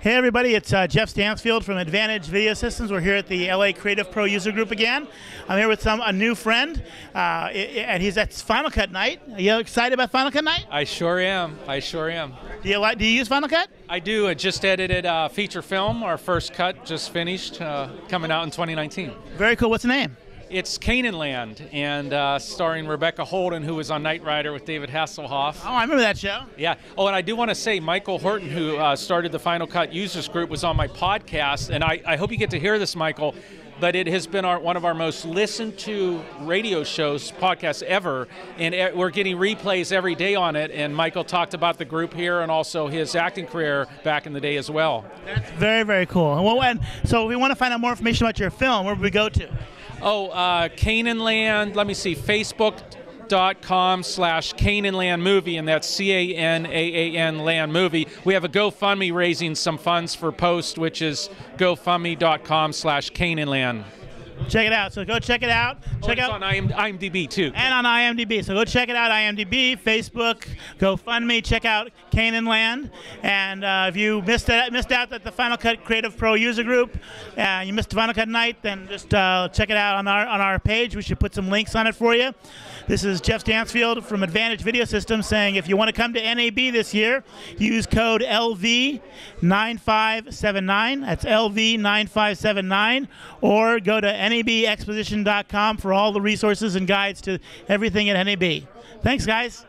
Hey everybody, it's uh, Jeff Stansfield from Advantage Video Systems. We're here at the LA Creative Pro User Group again. I'm here with some a new friend, uh, and he's at Final Cut Night. Are you excited about Final Cut Night? I sure am. I sure am. Do you like? Do you use Final Cut? I do. I just edited a feature film. Our first cut just finished, uh, coming out in 2019. Very cool. What's the name? It's Canaan Land, and uh, starring Rebecca Holden, who was on Knight Rider with David Hasselhoff. Oh, I remember that show. Yeah. Oh, and I do want to say, Michael Horton, who uh, started the Final Cut Users Group, was on my podcast, and I, I hope you get to hear this, Michael. But it has been our, one of our most listened to radio shows, podcasts ever, and we're getting replays every day on it. And Michael talked about the group here and also his acting career back in the day as well. That's very very cool. Well, and so if we want to find out more information about your film, where would we go to? Oh, uh, Canaanland, let me see, facebook.com slash Canaanland movie, and that's C A N A A N land movie. We have a GoFundMe raising some funds for Post, which is gofundme.com slash Canaanland. Check it out. So go check it out. Check it's out on IM- IMDb too. and on IMDb. So go check it out. IMDb, Facebook, GoFundMe. Check out Canaan Land. And uh, if you missed it, missed out at the Final Cut Creative Pro User Group, uh, you missed Final Cut Night, then just uh, check it out on our on our page. We should put some links on it for you. This is Jeff Stansfield from Advantage Video Systems saying if you want to come to NAB this year, use code LV9579. That's LV9579. Or go to NABexposition.com for all the resources and guides to everything at NAB. Thanks, guys.